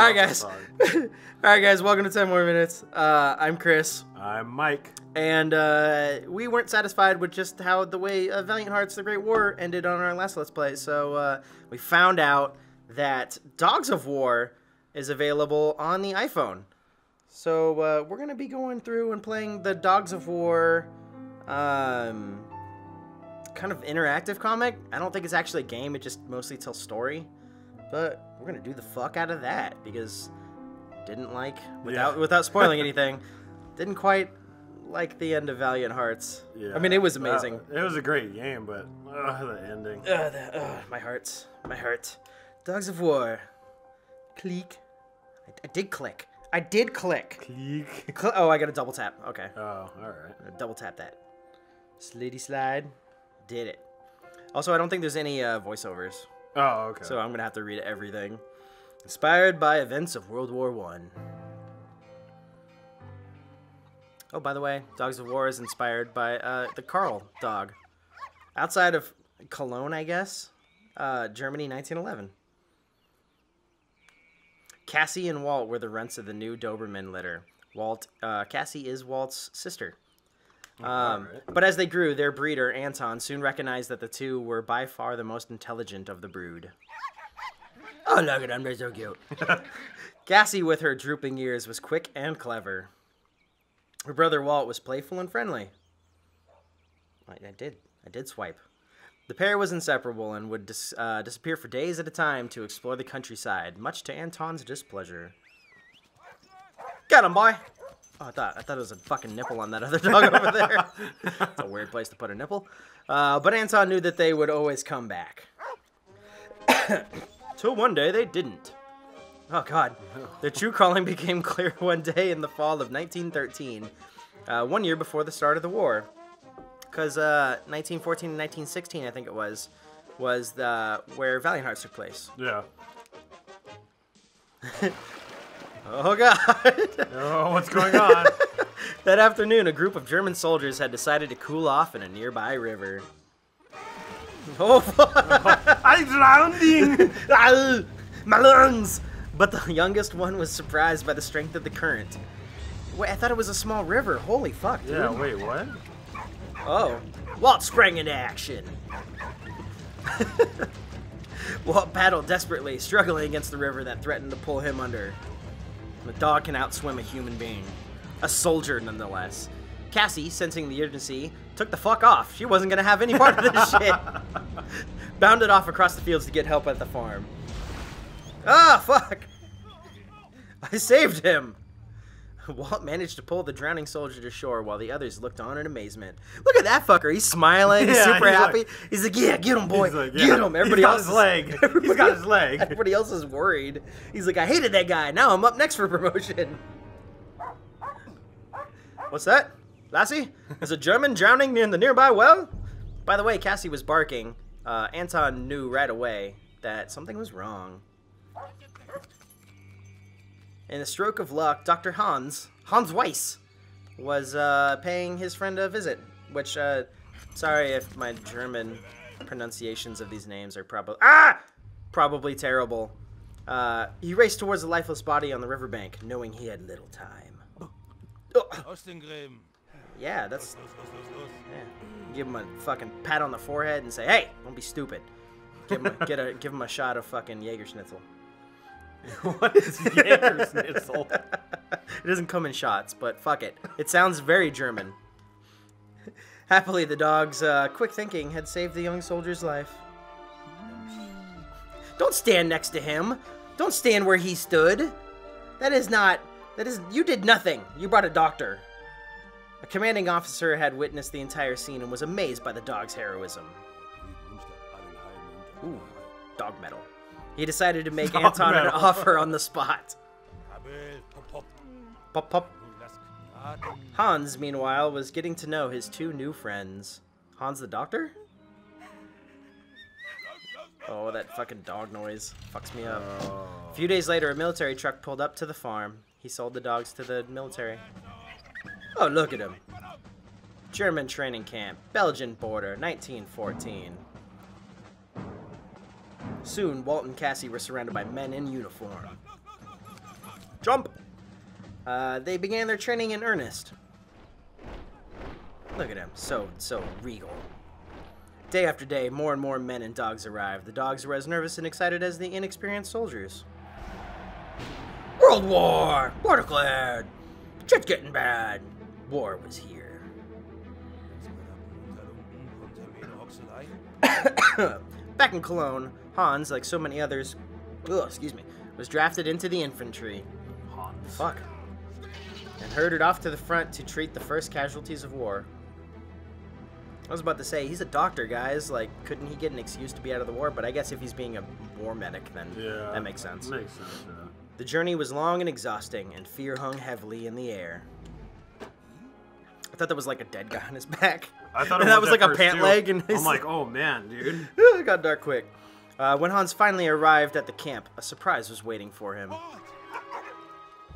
All right, guys. All right, guys. Welcome to 10 more minutes. Uh, I'm Chris. I'm Mike. And uh, we weren't satisfied with just how the way uh, Valiant Hearts: The Great War ended on our last Let's Play, so uh, we found out that Dogs of War is available on the iPhone. So uh, we're gonna be going through and playing the Dogs of War, um, kind of interactive comic. I don't think it's actually a game; it just mostly tells story. But we're gonna do the fuck out of that because didn't like without Yeah. without spoiling anything. Didn't quite like the end of Valiant Hearts. Yeah, I mean, it was uh, amazing. it was a great game, but uh, the ending. Ugh, the, ugh, my heart, my heart. Dogs of War. Click. I, I did click. I did click. Click. Cl- oh, I got a double tap. Okay, Oh, all right. double tap that. Slitty slide. Did it. Also, I don't think there's any uh, voiceovers, Oh, okay. so I'm gonna have to read everything. Inspired by events of World War One. Oh, by the way, Dogs of War is inspired by uh, the Karl dog. Outside of Cologne, I guess. Uh, Germany, 1911. Cassie and Walt were the rents of the new Doberman litter. Walt, uh, Cassie is Walt's sister. Um. But as they grew, their breeder, Anton, soon recognized that the two were by far the most intelligent of the brood. Oh, look at them, they're so cute. Cassie, with her drooping ears, was quick and clever. Her brother Walt was playful and friendly. I, I did. I did swipe. The pair was inseparable and would dis- uh, disappear for days at a time to explore the countryside, much to Anton's displeasure. Got him, boy! Oh, I thought I thought it was a fucking nipple on that other dog over there. It's a weird place to put a nipple. Uh, but Anton knew that they would always come back. Till one day they didn't. Oh God, their true calling became clear one day in the fall of 1913, uh, one year before the start of the war. Because uh, 1914 and 1916, I think it was, was the where Valiant Hearts took place. yeah. Oh God! Oh, what's going on? that afternoon, a group of German soldiers had decided to cool off in a nearby river. Oh, fuck. I'm drowning. My lungs! But the youngest one was surprised by the strength of the current. Wait, I thought it was a small river. Holy fuck, dude. yeah. Wait. What? Oh, Walt sprang into action. Walt paddled desperately, struggling against the river that threatened to pull him under. The dog can outswim a human being. A soldier, nonetheless. Cassie, sensing the urgency, took the fuck off. She wasn't gonna have any part of this shit. Bounded off across the fields to get help at the farm. Ah, fuck! I saved him! Walt managed to pull the drowning soldier to shore while the others looked on in amazement. Look at that fucker. He's smiling. He's Yeah, super he's happy. like- he's like, yeah, get him, boy. Like, Get him. Everybody else his is- leg. He's got his leg. Everybody else is worried. He's like, I hated that guy. Now I'm up next for promotion. What's that? Lassie? Is a German drowning in the nearby well? By the way, Cassie was barking. Uh, Anton knew right away that something was wrong. In a stroke of luck, Dr. Hans, Hans Weiss, was uh, paying his friend a visit. Which, uh, sorry if my German pronunciations of these names are probably ah probably terrible. Uh, he raced towards the lifeless body on the riverbank, knowing he had little time. Oh, yeah, that's yeah. Give him a fucking pat on the forehead and say, "Hey, don't be stupid." Give him a, get a give him a shot of fucking Jaeger Schnitzel. what is Jägerschnitzel? it doesn't come in shots, but fuck it. It sounds very German. Happily, the dog's uh, quick thinking had saved the young soldier's life. Don't stand next to him. Don't stand where he stood. That is not. That is. You did nothing. You brought a doctor. A commanding officer had witnessed the entire scene and was amazed by the dog's heroism. Ooh, dog metal. He decided to make Anton an offer on the spot. Pop, pop. Pop, pop. Lass Atem. Hans, meanwhile, was getting to know his two new friends. Hans the doctor? Oh, that fucking dog noise fucks me up. A few days later, a military truck pulled up to the farm. He sold the dogs to the military. Oh, look at him. German training camp, Belgian border, 1914. Soon, Walt and Cassie were surrounded by men in uniform. Jump! Uh, they began their training in earnest. Look at him, so, so regal. Day after day, more and more men and dogs arrived. The dogs were as nervous and excited as the inexperienced soldiers. World War! War declared! Shit's getting bad. War was here. Back in Cologne, Hans, like so many others, ugh, excuse me, was drafted into the infantry. Hans. Fuck. And herded off to the front to treat the first casualties of war. I was about to say, he's a doctor, guys. Like, couldn't he get an excuse to be out of the war? But I guess if he's being a war medic, then Yeah. that makes sense. Makes sense, yeah. The journey was long and exhausting, and fear hung heavily in the air. I thought that was like a dead guy on his back. I thought that was was like a pant too. leg, and I'm like, oh man, dude. it got dark quick. Uh, when Hans finally arrived at the camp, a surprise was waiting for him.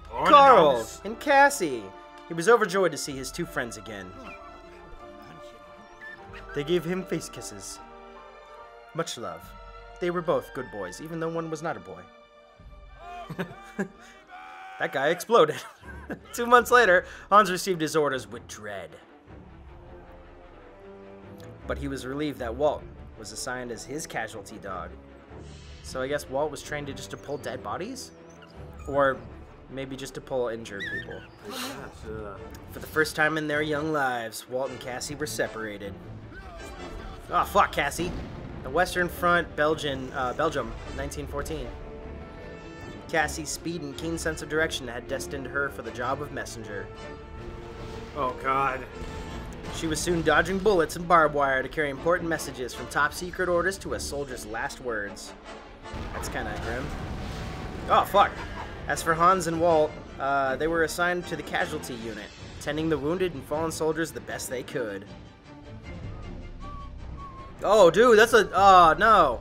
Karl and Cassie. He was overjoyed to see his two friends again. They gave him face kisses. Much love. They were both good boys, even though one was not a boy. that guy exploded. Two months later, Hans received his orders with dread. But he was relieved that Walt was assigned as his casualty dog. So I guess Walt was trained to just to pull dead bodies? Or maybe just to pull injured people. For the first time in their young lives, Walt and Cassie were separated. Oh, fuck, Cassie. The Western Front, Belgian, uh, Belgium, 1914. Cassie's speed and keen sense of direction had destined her for the job of messenger. oh god. She was soon dodging bullets and barbed wire to carry important messages from top secret orders to a soldier's last words. That's kind of grim. Oh, fuck. As for Hans and Walt, uh, they were assigned to the casualty unit, tending the wounded and fallen soldiers the best they could. Oh, dude, that's a. Oh, no.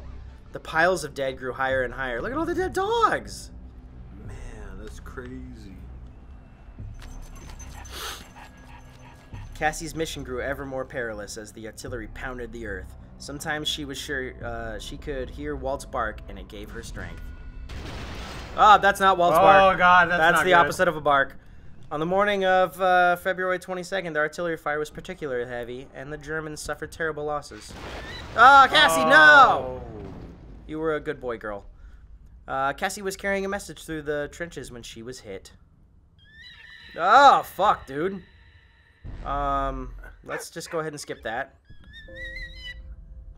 The piles of dead grew higher and higher. Look at all the dead dogs. Man, that's crazy. Cassie's mission grew ever more perilous as the artillery pounded the earth. Sometimes she was sure uh, she could hear Walt's bark, and it gave her strength. Ah, that's not Walt's Oh, bark. Oh, God, that's not the good. opposite of a bark. On the morning of uh, February 22nd, the artillery fire was particularly heavy, and the Germans suffered terrible losses. Ah, Cassie, no! Oh. You were a good boy, girl. Uh, Cassie was carrying a message through the trenches when she was hit. Oh, fuck, dude. Um, let's just go ahead and skip that.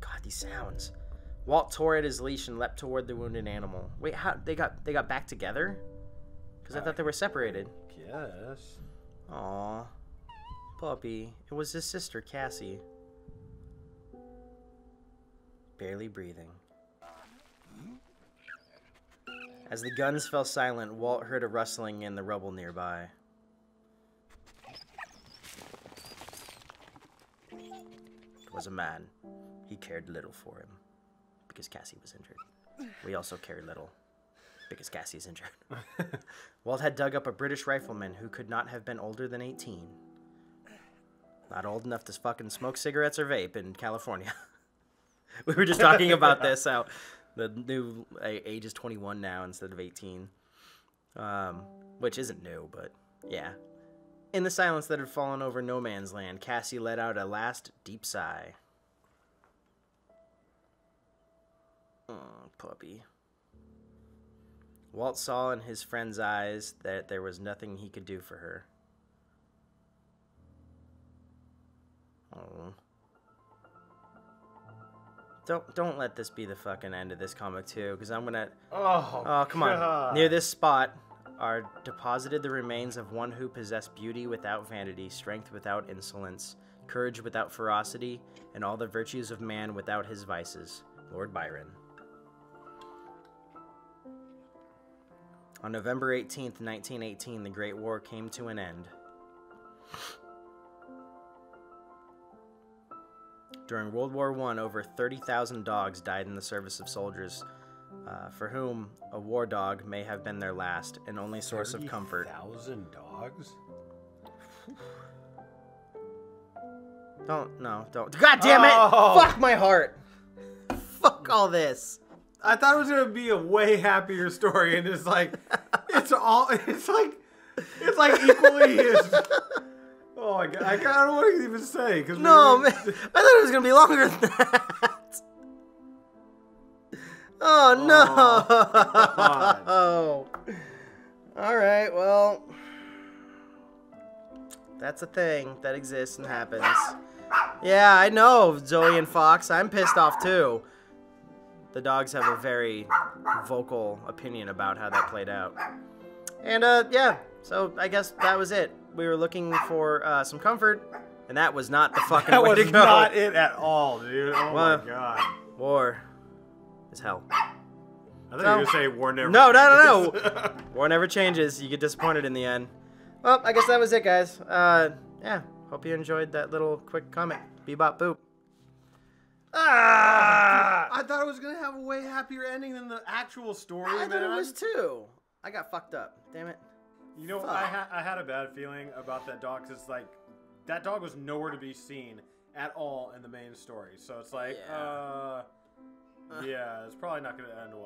God, these sounds. Walt tore at his leash and leapt toward the wounded animal. Wait, how they got they got back together? Because I thought they were separated. Yes. Aw, puppy. It was his sister, Cassie. Barely breathing. As the guns fell silent, Walt heard a rustling in the rubble nearby. Was a man. He cared little for him because Cassie was injured. We also cared little because Cassie's injured. Walt had dug up a British rifleman who could not have been older than 18. Not old enough to fucking smoke cigarettes or vape in California. we were just talking about this, how the new age is 21 now instead of 18. Um, which isn't new, but yeah. In the silence that had fallen over no man's land, Cassie let out a last deep sigh. Oh, puppy. Walt saw in his friend's eyes that there was nothing he could do for her. Oh. Don't don't let this be the fucking end of this comic too, because I'm gonna. Oh, Oh come on! Near this spot are deposited the remains of one who possessed beauty without vanity, strength without insolence, courage without ferocity, and all the virtues of man without his vices. Lord Byron. On November 18th, 1918, the Great War came to an end. During World War I, over 30,000 dogs died in the service of soldiers, uh, for whom a war dog may have been their last and only source of comfort. Thousand dogs. Don't, no, don't. God damn it! Oh. Fuck my heart! Fuck all this. I thought it was gonna be a way happier story, and it's like it's all. It's like. It's like equally his. Oh my god! I, I don't want to even say because No, man. I thought it was gonna be longer than that. Oh no! All right, well, that's a thing that exists and happens. Yeah, I know, Zoe and Fox. I'm pissed off too. The dogs have a very vocal opinion about how that played out. And uh, yeah, so I guess that was it. We were looking for uh, some comfort, and that was not the fucking That way was to go. That was not it at all, dude. Oh Well- my god! War is hell. I thought you were gonna say war never. No, no, no, no. War never changes. You get disappointed in the end. Well, I guess that was it, guys. Uh, yeah. Hope you enjoyed that little quick comic. Bebop boop. Ah! I thought it was gonna have a way happier ending than the actual story. I thought it was too. I got fucked up. Damn it. You know, Fuck. I, ha- I had a bad feeling about that dog 'cause it's like that dog was nowhere to be seen at all in the main story. So it's like, Yeah. uh, yeah, it's probably not going to end well.